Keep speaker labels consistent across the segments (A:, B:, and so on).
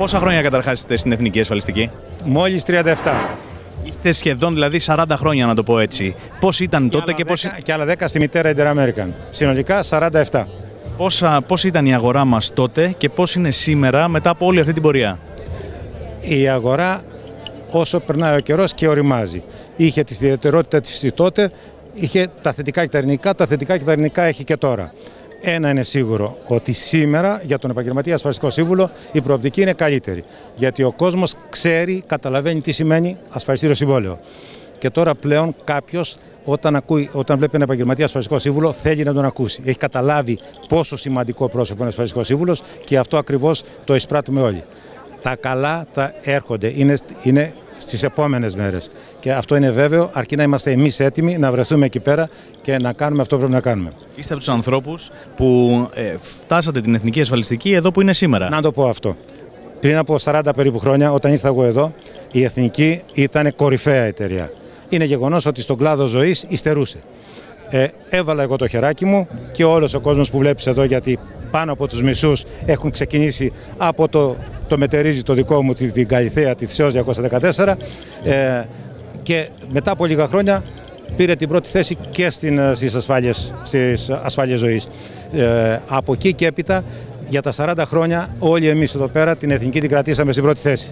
A: Πόσα χρόνια καταρχάς είστε στην Εθνική Ασφαλιστική;
B: Μόλις 37.
A: Είστε σχεδόν δηλαδή 40 χρόνια να το πω έτσι. Πώς ήταν τότε και πώς,
B: Και άλλα 10 στη μητέρα Inter-American. Συνολικά 47.
A: πόσα, πώς ήταν η αγορά μας τότε και πώς είναι σήμερα μετά από όλη αυτή την πορεία;
B: Η αγορά όσο περνάει ο καιρός και οριμάζει. Είχε τη ιδιαιτερότητα της τότε, είχε τα θετικά και τα αρνητικά, τα θετικά και τα αρνητικά έχει και τώρα. Ένα είναι σίγουρο, ότι σήμερα για τον επαγγελματία ασφαλιστικό σύμβουλο η προοπτική είναι καλύτερη. Γιατί ο κόσμος ξέρει, καταλαβαίνει τι σημαίνει ασφαλιστήριο συμβόλαιο. Και τώρα πλέον κάποιος όταν, ακούει, όταν βλέπει ένα επαγγελματία ασφαλιστικό σύμβουλο θέλει να τον ακούσει. Έχει καταλάβει πόσο σημαντικό πρόσωπο είναι ο ασφαλιστικός σύμβουλος και αυτό ακριβώς το εισπράττουμε όλοι. Τα καλά τα έρχονται, είναι, είναι στις επόμενες μέρες. Και αυτό είναι βέβαιο, αρκεί να είμαστε εμείς έτοιμοι να βρεθούμε εκεί πέρα και να κάνουμε αυτό που πρέπει να κάνουμε.
A: Είστε από τους ανθρώπους που ε, φτάσατε την Εθνική Ασφαλιστική εδώ που είναι σήμερα.
B: Να το πω αυτό. Πριν από 40 περίπου χρόνια, όταν ήρθα εγώ εδώ, η Εθνική ήταν κορυφαία εταιρεία. Είναι γεγονός ότι στον κλάδο ζωής υστερούσε. Ε, έβαλα εγώ το χεράκι μου και όλος ο κόσμος που βλέπεις εδώ, γιατί πάνω από τους μισούς έχουν ξεκινήσει από το, το μετερίζει το δικό μου, την, την Καλυθέα, τη Θεός 214. Ε, και μετά από λίγα χρόνια πήρε την πρώτη θέση και στην, ε, στις, ασφάλειες, στις ασφάλειες ζωής. Ε, από εκεί και έπειτα για τα 40 χρόνια όλοι εμείς εδώ πέρα την εθνική την κρατήσαμε στην πρώτη θέση.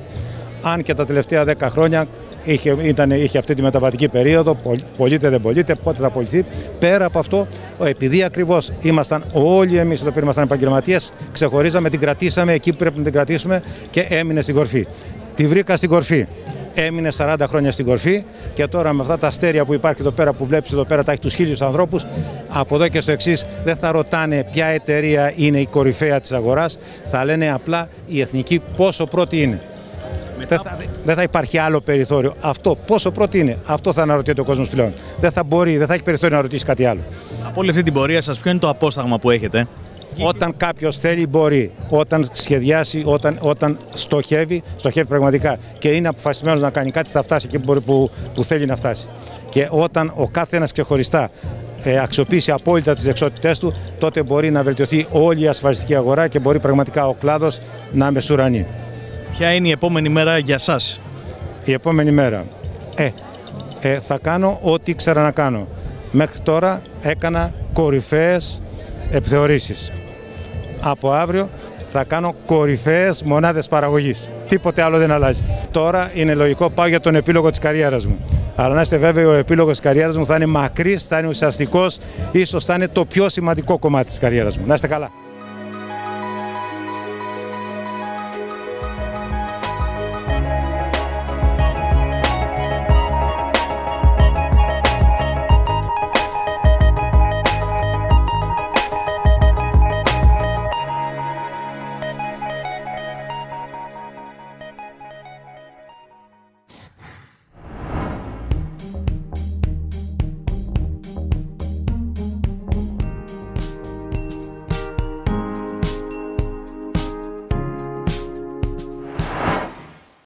B: Αν και τα τελευταία 10 χρόνια είχε, ήταν, είχε αυτή τη μεταβατική περίοδο, πωλείται δεν πωλείται, πότε θα πωληθεί. Πέρα από αυτό, επειδή ακριβώς ήμασταν όλοι εμείς εδώ πέρα ήμασταν επαγγελματίες, ξεχωρίζαμε, την κρατήσαμε εκεί που πρέπει να την κρατήσουμε και έμεινε στην κορφή. Τη βρήκα στην κορφή έμεινε 40 χρόνια στην κορφή και τώρα με αυτά τα αστέρια που υπάρχει εδώ πέρα που βλέπεις εδώ πέρα τα έχει τους χίλιους ανθρώπους από εδώ και στο εξής δεν θα ρωτάνε ποια εταιρεία είναι η κορυφαία της αγοράς θα λένε απλά η εθνική πόσο πρώτη είναι. Δεν θα, δεν θα υπάρχει άλλο περιθώριο. Αυτό πόσο πρώτη είναι, αυτό θα αναρωτιέται ο κόσμος πλέον. Δεν θα μπορεί, δεν θα έχει περιθώριο να ρωτήσει κάτι άλλο.
A: Από όλη αυτή την πορεία σας, ποιο είναι το απόσταγμα που έχετε;
B: Όταν κάποιος θέλει, μπορεί. Όταν σχεδιάσει, όταν, όταν στοχεύει, στοχεύει πραγματικά και είναι αποφασισμένος να κάνει κάτι, θα φτάσει εκεί που, που, που θέλει να φτάσει. Και όταν ο κάθε ένας ξεχωριστά ε, αξιοποιήσει απόλυτα τις δεξιότητές του, τότε μπορεί να βελτιωθεί όλη η ασφαλιστική αγορά και μπορεί πραγματικά ο κλάδος να μεσουρανεί.
A: Ποια είναι η επόμενη μέρα για σας;
B: Η επόμενη μέρα. Ε, ε, θα κάνω ό,τι ήξερα να κάνω. Μέχρι τώρα έκανα κορυφαίες επιθεωρήσεις. Από αύριο θα κάνω κορυφαίες μονάδες παραγωγής. Τίποτε άλλο δεν αλλάζει. Τώρα είναι λογικό πάω για τον επίλογο της καριέρας μου. Αλλά να είστε βέβαιοι, ο επίλογος της καριέρας μου θα είναι μακρύς, θα είναι ουσιαστικός, ίσως θα είναι το πιο σημαντικό κομμάτι της καριέρας μου. Να είστε καλά.